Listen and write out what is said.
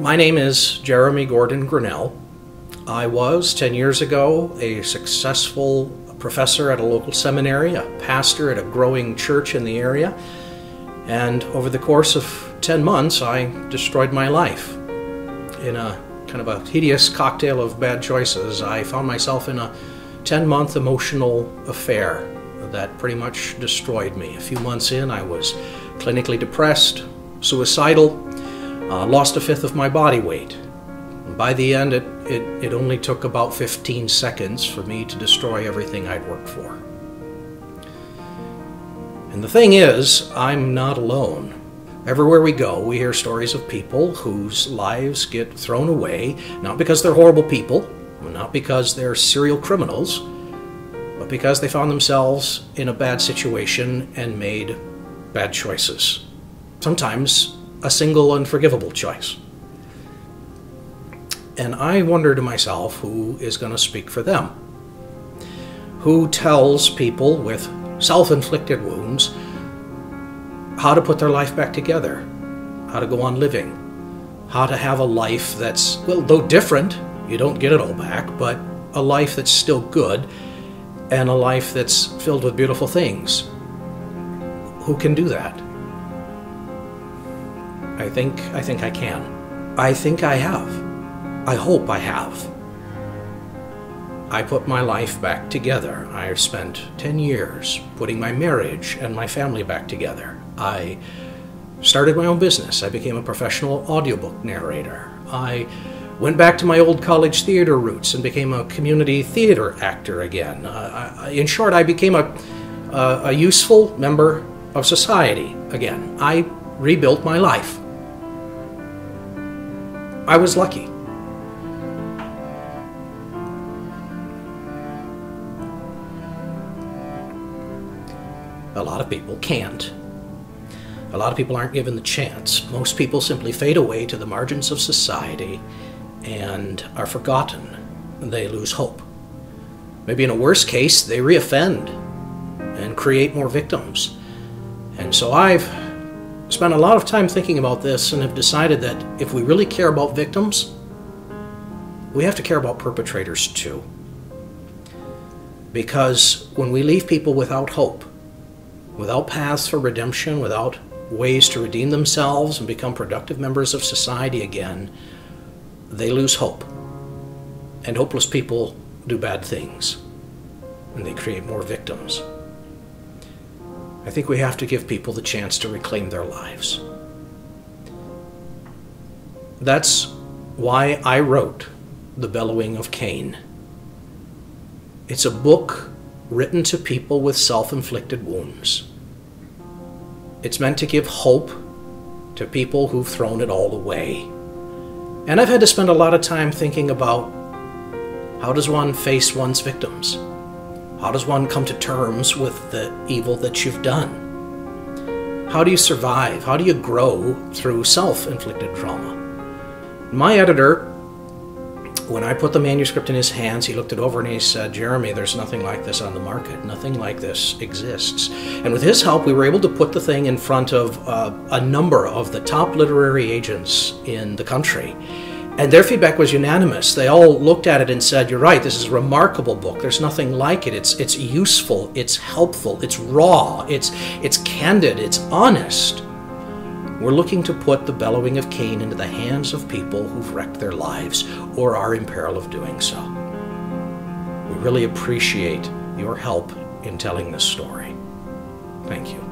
My name is Jeremy Gordon Grinnell. I was, 10 years ago, a successful professor at a local seminary, a pastor at a growing church in the area, and over the course of 10 months, I destroyed my life. In a kind of a hideous cocktail of bad choices, I found myself in a 10 month emotional affair that pretty much destroyed me. A few months in, I was clinically depressed, suicidal, uh, lost a fifth of my body weight. And by the end, it, it, it only took about 15 seconds for me to destroy everything I'd worked for. And the thing is, I'm not alone. Everywhere we go, we hear stories of people whose lives get thrown away, not because they're horrible people, not because they're serial criminals, but because they found themselves in a bad situation and made bad choices. Sometimes a single unforgivable choice. And I wonder to myself who is going to speak for them? Who tells people with self inflicted wounds how to put their life back together, how to go on living, how to have a life that's, well, though different, you don't get it all back, but a life that's still good and a life that's filled with beautiful things. Who can do that? I think I think I can. I think I have. I hope I have. I put my life back together. I spent 10 years putting my marriage and my family back together. I started my own business. I became a professional audiobook narrator. I went back to my old college theater roots and became a community theater actor again. Uh, I, in short, I became a, a, a useful member of society again. I rebuilt my life. I was lucky. A lot of people can't. A lot of people aren't given the chance. Most people simply fade away to the margins of society and are forgotten. They lose hope. Maybe in a worse case, they reoffend and create more victims. And so I've spent a lot of time thinking about this and have decided that if we really care about victims, we have to care about perpetrators too. Because when we leave people without hope, without paths for redemption, without ways to redeem themselves and become productive members of society again, they lose hope. And hopeless people do bad things, and they create more victims. I think we have to give people the chance to reclaim their lives. That's why I wrote The Bellowing of Cain. It's a book written to people with self inflicted wounds. It's meant to give hope to people who've thrown it all away. And I've had to spend a lot of time thinking about how does one face one's victims? How does one come to terms with the evil that you've done? How do you survive? How do you grow through self inflicted trauma? My editor, when I put the manuscript in his hands, he looked it over and he said, Jeremy, there's nothing like this on the market. Nothing like this exists. And with his help, we were able to put the thing in front of uh, a number of the top literary agents in the country. And their feedback was unanimous. They all looked at it and said, "You're right. This is a remarkable book. There's nothing like it. It's it's useful. It's helpful. It's raw. It's it's candid. It's honest." We're looking to put the bellowing of Cain into the hands of people who've wrecked their lives or are in peril of doing so. We really appreciate your help in telling this story. Thank you.